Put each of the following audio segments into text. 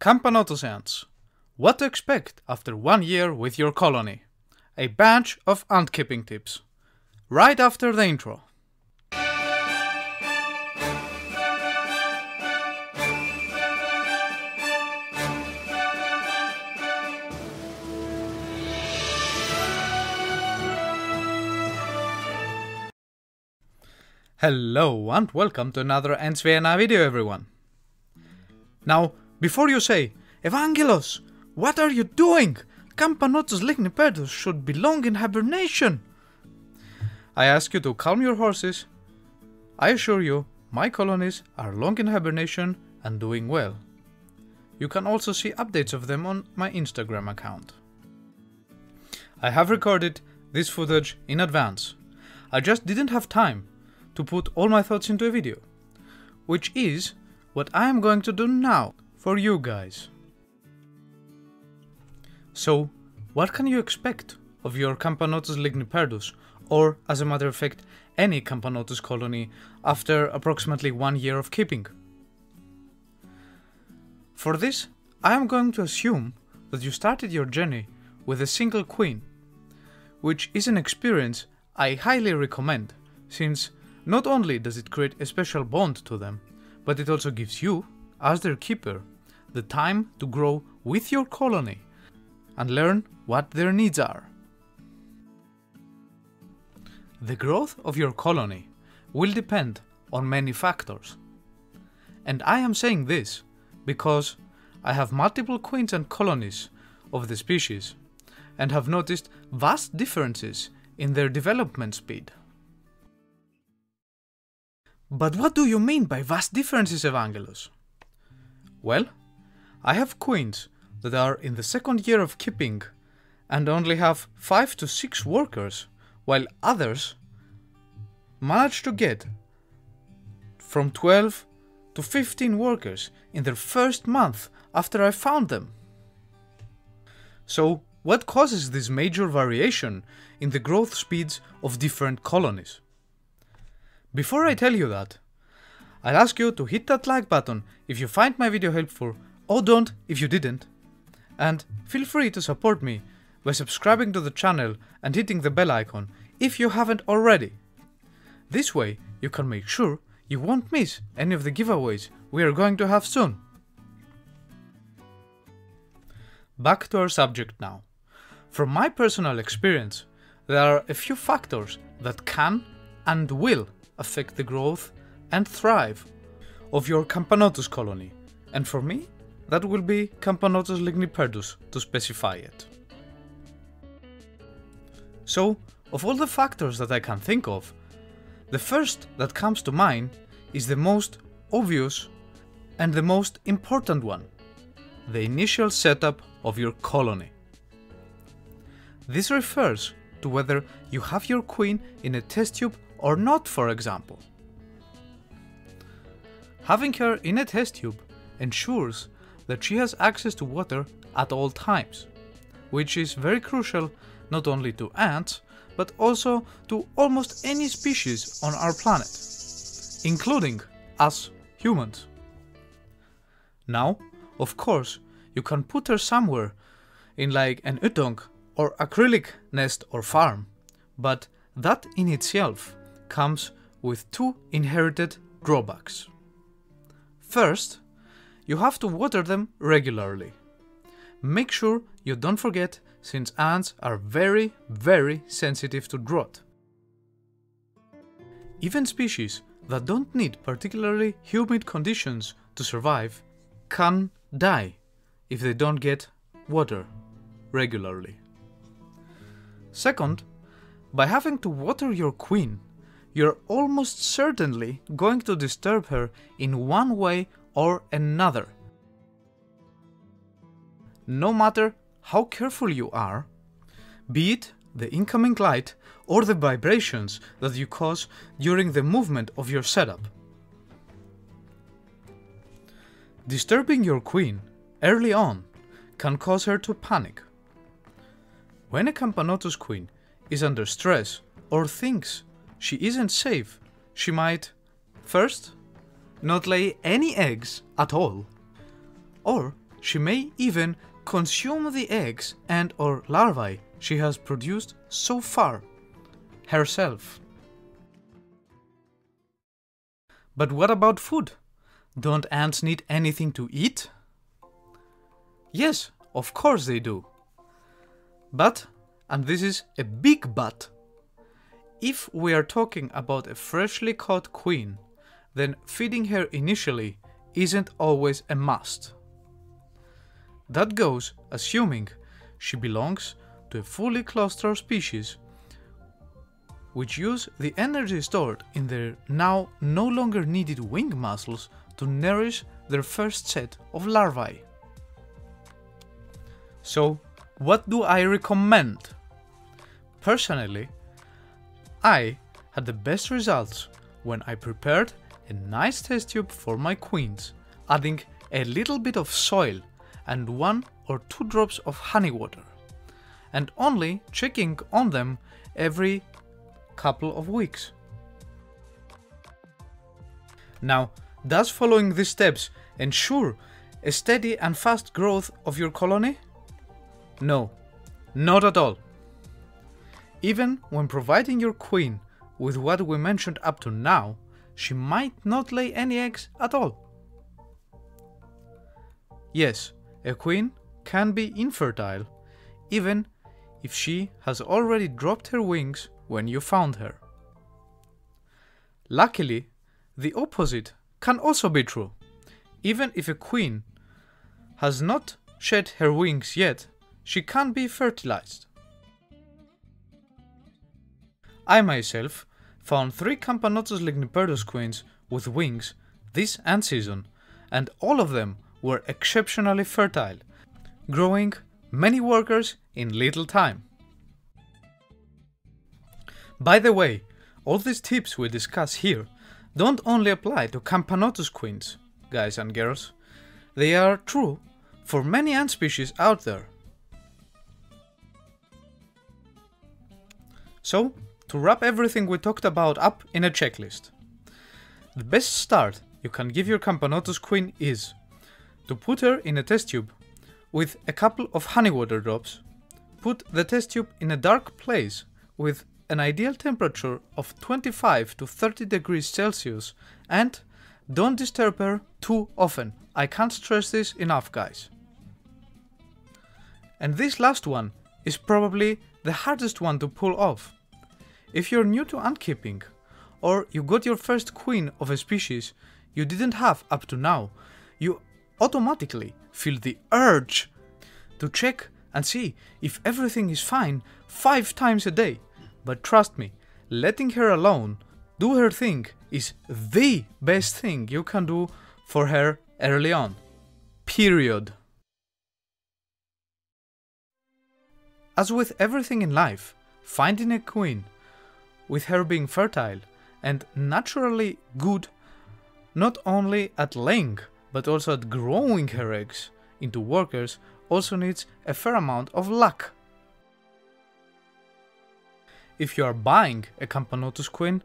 Camponotus ants. What to expect after one year with your colony. A bunch of ant keeping tips. Right after the intro. Hello and welcome to another Ants Vienna video everyone. Now, before you say, Evangelos, what are you doing? Camponotus ligniperdus should belong in hibernation. I ask you to calm your horses. I assure you, my colonies are long in hibernation and doing well. You can also see updates of them on my Instagram account. I have recorded this footage in advance. I just didn't have time to put all my thoughts into a video, which is what I am going to do now for you guys. So, what can you expect of your Camponotus ligniperdus, or as a matter of fact, any Camponotus colony after approximately one year of keeping? For this, I am going to assume that you started your journey with a single queen, which is an experience I highly recommend since not only does it create a special bond to them, but it also gives you, as their keeper, the time to grow with your colony and learn what their needs are. The growth of your colony will depend on many factors. And I am saying this because I have multiple queens and colonies of the species and have noticed vast differences in their development speed. But what do you mean by vast differences, Evangelos? Well, I have queens that are in the second year of keeping and only have 5 to 6 workers, while others manage to get from 12 to 15 workers in their first month after I found them. So, what causes this major variation in the growth speeds of different colonies? Before I tell you that, I'll ask you to hit that like button if you find my video helpful or don't if you didn't. And feel free to support me by subscribing to the channel and hitting the bell icon if you haven't already. This way you can make sure you won't miss any of the giveaways we are going to have soon. Back to our subject now. From my personal experience, there are a few factors that can and will affect the growth and thrive of your Camponotus colony, and for me, that will be Camponotus ligniperdus to specify it. So, of all the factors that I can think of, the first that comes to mind is the most obvious and the most important one the initial setup of your colony. This refers to whether you have your queen in a test tube or not, for example. Having her in a test tube ensures that she has access to water at all times, which is very crucial not only to ants, but also to almost any species on our planet, including us humans. Now, of course, you can put her somewhere in like an Ytong or acrylic nest or farm, but that in itself comes with two inherited drawbacks. First, you have to water them regularly. Make sure you don't forget since ants are very, very sensitive to drought. Even species that don't need particularly humid conditions to survive can die if they don't get water regularly. Second, by having to water your queen you're almost certainly going to disturb her in one way or another. No matter how careful you are, be it the incoming light or the vibrations that you cause during the movement of your setup. Disturbing your queen early on can cause her to panic. When a Camponotus queen is under stress or thinks she isn't safe. She might, first, not lay any eggs at all, or she may even consume the eggs and or larvae she has produced so far herself. But what about food? Don't ants need anything to eat? Yes, of course they do. But, and this is a big but, if we are talking about a freshly caught queen, then feeding her initially isn't always a must. That goes assuming she belongs to a fully claustral species which use the energy stored in their now no longer needed wing muscles to nourish their first set of larvae. So, what do I recommend? Personally, I had the best results when I prepared a nice test tube for my queens, adding a little bit of soil and one or two drops of honey water, and only checking on them every couple of weeks. Now, does following these steps ensure a steady and fast growth of your colony? No, not at all. Even when providing your queen with what we mentioned up to now, she might not lay any eggs at all. Yes, a queen can be infertile, even if she has already dropped her wings when you found her. Luckily, the opposite can also be true. Even if a queen has not shed her wings yet, she can be fertilized. I myself found three Camponotus ligniperdus queens with wings this ant season, and all of them were exceptionally fertile, growing many workers in little time. By the way, all these tips we discuss here don't only apply to Camponotus queens, guys and girls. They are true for many ant species out there. So, to wrap everything we talked about up in a checklist. The best start you can give your Camponotus queen is to put her in a test tube with a couple of honey water drops, put the test tube in a dark place with an ideal temperature of 25 to 30 degrees Celsius and don't disturb her too often. I can't stress this enough guys. And this last one is probably the hardest one to pull off. If you're new to ant keeping, or you got your first queen of a species you didn't have up to now, you automatically feel the urge to check and see if everything is fine five times a day. But trust me, letting her alone do her thing is the best thing you can do for her early on. Period. As with everything in life, finding a queen with her being fertile and naturally good not only at laying but also at growing her eggs into workers also needs a fair amount of luck. If you are buying a Camponotus queen,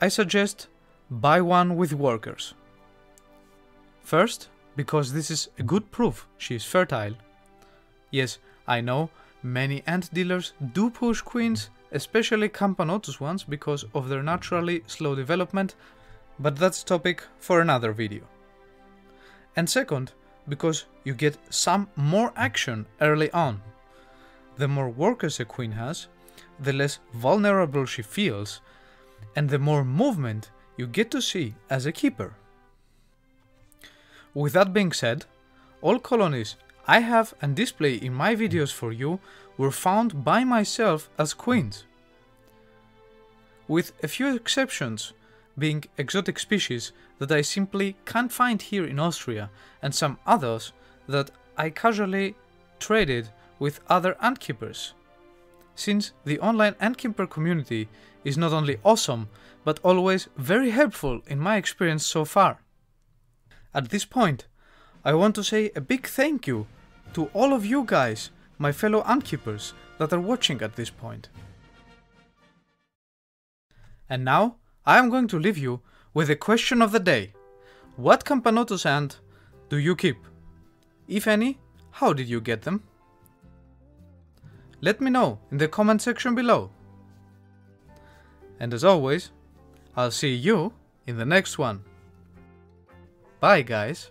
I suggest buy one with workers. First, because this is a good proof she is fertile. Yes, I know many ant dealers do push queens especially Camponotus ones because of their naturally slow development, but that's topic for another video. And second, because you get some more action early on. The more workers a queen has, the less vulnerable she feels, and the more movement you get to see as a keeper. With that being said, all colonies I have and display in my videos for you were found by myself as queens. With a few exceptions, being exotic species that I simply can't find here in Austria, and some others that I casually traded with other ant keepers. Since the online ant keeper community is not only awesome, but always very helpful in my experience so far. At this point, I want to say a big thank you to all of you guys my fellow keepers that are watching at this point. And now, I am going to leave you with the question of the day. What Camponotus ant do you keep? If any, how did you get them? Let me know in the comment section below. And as always, I'll see you in the next one. Bye guys.